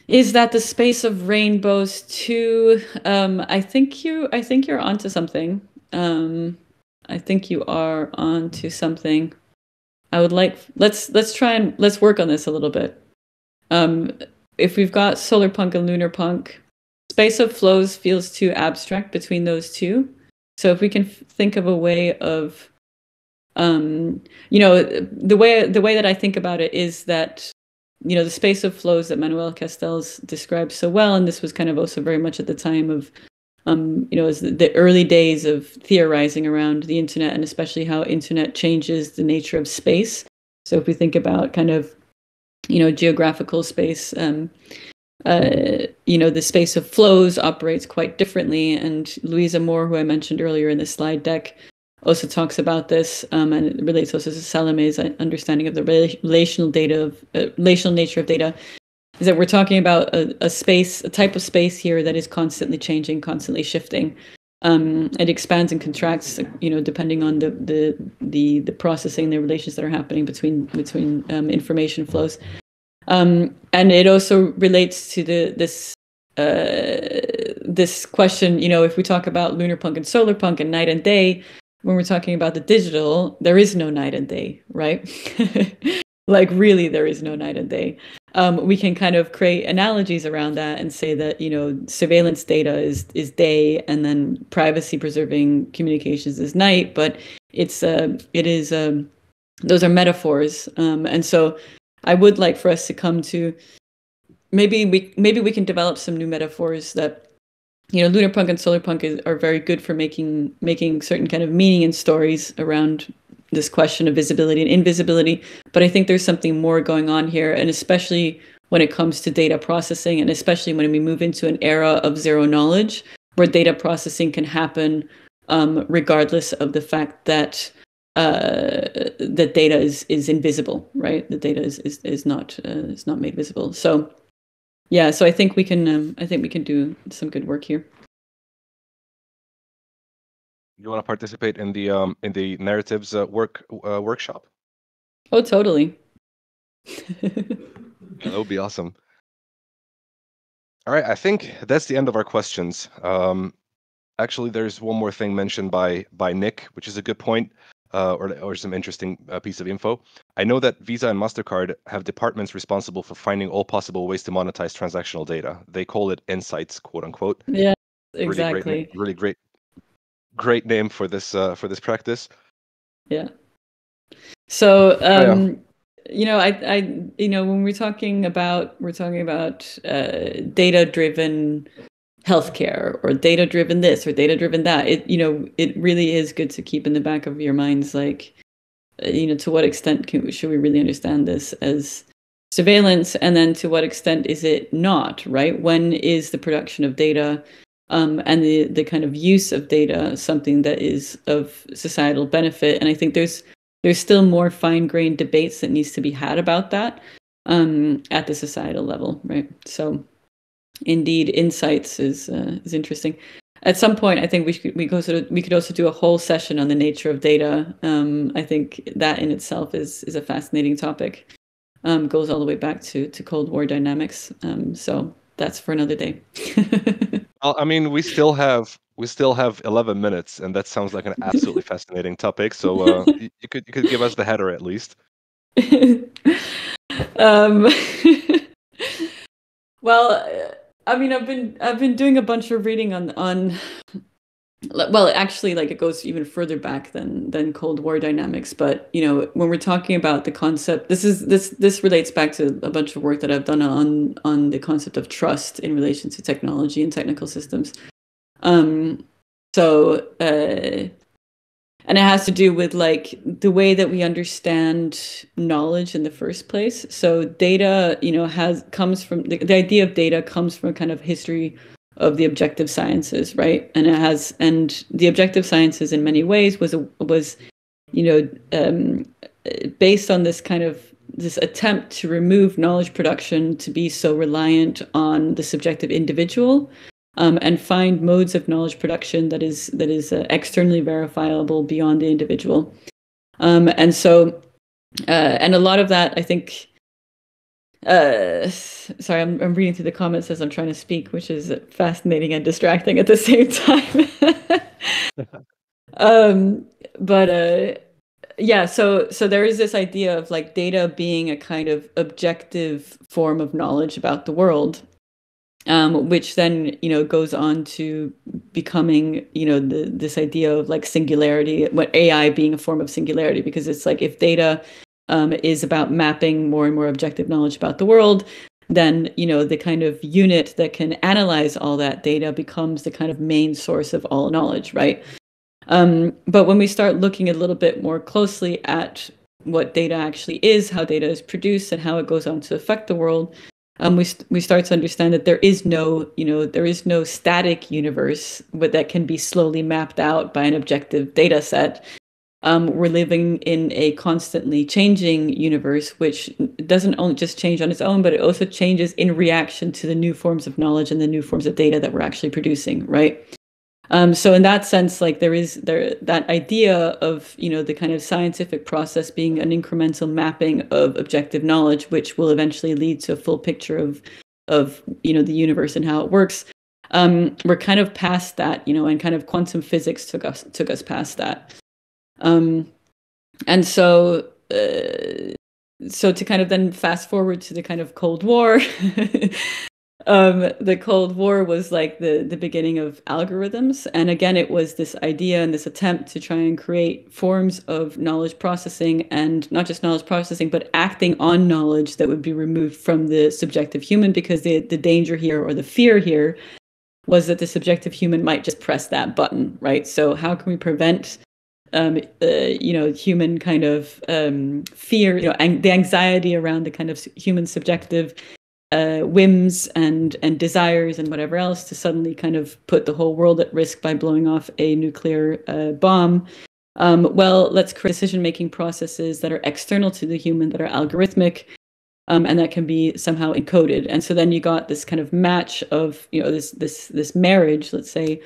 is that the space of rainbows too? Um, I think you. I think you're onto something. Um, I think you are onto something. I would like let's let's try and let's work on this a little bit. Um, if we've got solar punk and lunar punk, space of flows feels too abstract between those two. So if we can f- think of a way of, um, you know, the way the way that I think about it is that, you know, the space of flows that Manuel Castells describes so well, and this was kind of also very much at the time of um, you know, as the early days of theorizing around the internet and especially how internet changes the nature of space. So if we think about kind of, you know, geographical space, um, uh, you know, the space of flows operates quite differently. And Louise Amoore, who I mentioned earlier in the slide deck, also talks about this, um, and it relates also to Salome's understanding of the relational data of uh, relational nature of data. Is that we're talking about a, a, space, a type of space here that is constantly changing, constantly shifting. Um, it expands and contracts, you know, depending on the the the, the processing, the relations that are happening between between um, information flows. Um, and it also relates to the this uh, this question. You know, if we talk about lunar punk and solar punk and night and day, when we're talking about the digital, there is no night and day, right? (laughs) like really, there is no night and day. Um, we can kind of create analogies around that and say that you know surveillance data is is day, and then privacy preserving communications is night. But it's uh, it is um, those are metaphors, um, and so I would like for us to come to maybe we maybe we can develop some new metaphors that you know lunar punk and solar punk is, are very good for making making certain kind of meaning in stories around this question of visibility and invisibility but i think there's something more going on here and especially when it comes to data processing and especially when we move into an era of zero knowledge where data processing can happen um, regardless of the fact that uh, the data is is invisible, right? The data is is, is not uh, is not made visible. So yeah, so I think we can um, I think we can do some good work here. You want to participate in the um in the narratives uh, work uh, workshop? Oh, totally. (laughs) that would be awesome. All right, I think that's the end of our questions. Um, actually, there's one more thing mentioned by by Nick, which is a good point uh, or, or some interesting uh, piece of info. I know that Visa and MasterCard have departments responsible for finding all possible ways to monetize transactional data. They call it insights, quote unquote. Yeah, exactly. Really great, really great, great name for this uh, for this practice. Yeah. So, um, oh, yeah. Um, you know, I, I, you know, when we're talking about, we're talking about uh, data-driven healthcare or data driven this or data driven that it you know it really is good to keep in the back of your minds like uh, you know to what extent can, should we really understand this as surveillance and then to what extent is it not right when is the production of data um, and the the kind of use of data something that is of societal benefit. And i think there's there's still more fine grained debates that needs to be had about that um, at the societal level right? So indeed insights is uh, is interesting. At some point i think we should we sort of, we could also do a whole session on the nature of data. Um, i think that in itself is is a fascinating topic. Um, goes all the way back to to cold war dynamics. Um, so that's for another day (laughs) i mean we still have we still have 11 minutes and that sounds like an absolutely (laughs) fascinating topic so uh, you, you could you could give us the header at least. (laughs) Um (laughs) well I mean, I've been I've been doing a bunch of reading on on well, actually, like it goes even further back than than Cold War dynamics. But you know, when we're talking about the concept, this is this this relates back to a bunch of work that I've done on on the concept of trust in relation to technology and technical systems. Um, so uh, and it has to do with like the way that we understand knowledge in the first place so data you know has comes from the, the idea of data comes from a kind of history of the objective sciences right and it has and the objective sciences in many ways was a, was you know um, based on this kind of this attempt to remove knowledge production to be so reliant on the subjective individual um, and find modes of knowledge production that is that is uh, externally verifiable beyond the individual. Um, and so, uh, and a lot of that, I think. Uh, sorry, I'm, I'm reading through the comments as I'm trying to speak, which is fascinating and distracting at the same (laughs) time. (laughs) um, but uh, yeah, so so there is this idea of like data being a kind of objective form of knowledge about the world um, which then you know goes on to becoming you know the, this idea of like singularity what ai being a form of singularity because it's like if data um, is about mapping more and more objective knowledge about the world then you know the kind of unit that can analyze all that data becomes the kind of main source of all knowledge right um, but when we start looking a little bit more closely at what data actually is how data is produced and how it goes on to affect the world um, we we start to understand that there is no you know there is no static universe, that can be slowly mapped out by an objective data set. Um, we're living in a constantly changing universe, which doesn't only just change on its own, but it also changes in reaction to the new forms of knowledge and the new forms of data that we're actually producing, right? Um, so in that sense, like there is there that idea of you know the kind of scientific process being an incremental mapping of objective knowledge, which will eventually lead to a full picture of of you know the universe and how it works. Um, we're kind of past that, you know, and kind of quantum physics took us took us past that. Um, and so uh, so to kind of then fast forward to the kind of Cold War, (laughs) um, the Cold War was like the the beginning of algorithms, and again, it was this idea and this attempt to try and create forms of knowledge processing, and not just knowledge processing, but acting on knowledge that would be removed from the subjective human, because the the danger here or the fear here was that the subjective human might just press that button, right? So how can we prevent um, uh, you know, human kind of um, fear, you know, ang- the anxiety around the kind of human subjective uh, whims and and desires and whatever else to suddenly kind of put the whole world at risk by blowing off a nuclear uh, bomb. Um, well, let's create decision-making processes that are external to the human, that are algorithmic, um, and that can be somehow encoded. And so then you got this kind of match of, you know, this this this marriage, let's say,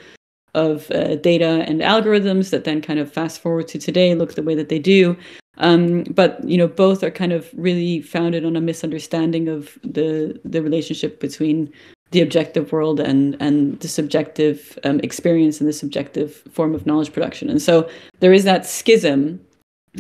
of uh, data and algorithms that then kind of fast forward to today look the way that they do um, but you know, both are kind of really founded on a misunderstanding of the the relationship between the objective world and and the subjective um, experience and the subjective form of knowledge production. And so there is that schism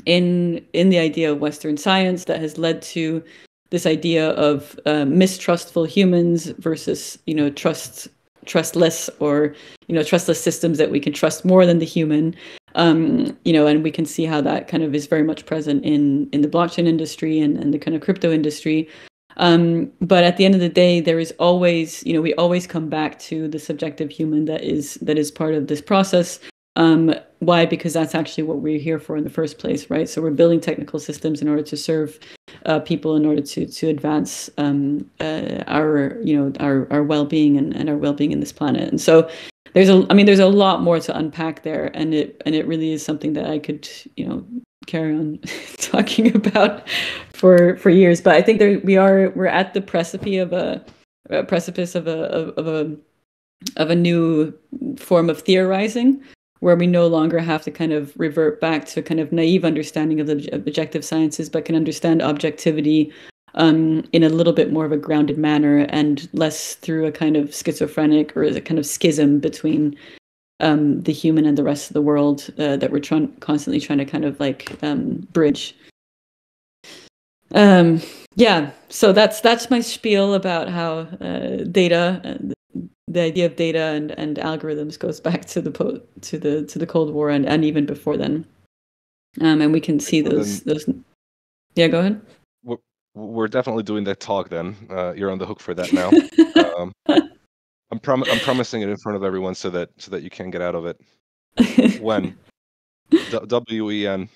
in in the idea of Western science that has led to this idea of uh, mistrustful humans versus you know trust trustless or you know trustless systems that we can trust more than the human um, you know, and we can see how that kind of is very much present in in the blockchain industry and, and the kind of crypto industry. Um, but at the end of the day, there is always, you know, we always come back to the subjective human that is that is part of this process. Um, why? Because that's actually what we're here for in the first place, right? So we're building technical systems in order to serve uh, people, in order to to advance um, uh, our, you know, our our well being and, and our well being in this planet. And so there's a I mean there's a lot more to unpack there and it and it really is something that I could, you know, carry on (laughs) talking about for for years. But I think there we are we're at the precipice of a, a precipice of a of, of a of a new form of theorizing where we no longer have to kind of revert back to kind of naive understanding of the objective sciences, but can understand objectivity um, in a little bit more of a grounded manner and less through a kind of schizophrenic or a kind of schism between um, the human and the rest of the world uh, that we're trying constantly trying to kind of like um, bridge. Um, yeah, so that's that's my spiel about how uh, data, uh, the idea of data and, and algorithms goes back to the po- to the to the Cold War and, and even before then. Um, and we can see those those. Yeah, go ahead we're definitely doing that talk then. Uh, you're on the hook for that now. (laughs) um, I'm prom- I'm promising it in front of everyone so that so that you can get out of it. when? (laughs) W E N.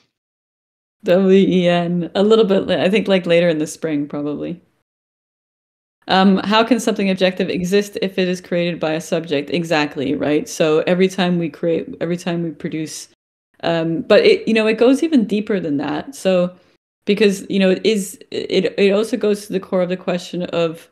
W E N. A little bit. I think like later in the spring, probably. Um, how can something objective exist if it is created by a subject? Exactly, right? So every time we create, every time we produce, um, but it, you know, it goes even deeper than that. So because you know it is it it also goes to the core of the question of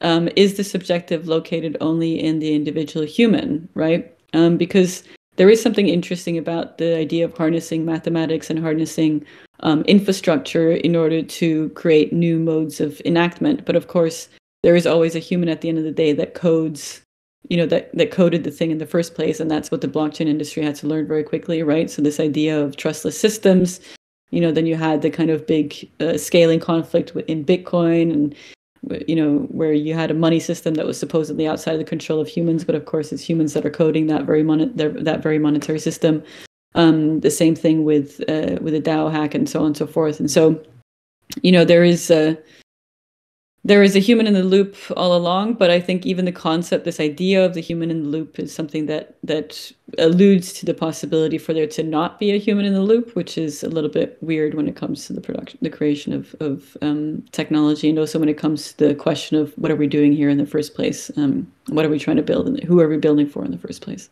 um, is the subjective located only in the individual human right um, because there is something interesting about the idea of harnessing mathematics and harnessing um, infrastructure in order to create new modes of enactment but of course there is always a human at the end of the day that codes you know that that coded the thing in the first place and that's what the blockchain industry had to learn very quickly right? So this idea of trustless systems you know then you had the kind of big uh, scaling conflict in bitcoin and you know where you had a money system that was supposedly outside of the control of humans but of course it's humans that are coding that very mon- that very monetary system. Um, the same thing with uh, with a dao hack and so on and so forth. And so you know there is a there is a human in the loop all along, but I think even the concept, this idea of the human in the loop, is something that that alludes to the possibility for there to not be a human in the loop, which is a little bit weird when it comes to the production, the creation of of um, technology, and also when it comes to the question of what are we doing here in the first place? Um, what are we trying to build, and who are we building for in the first place?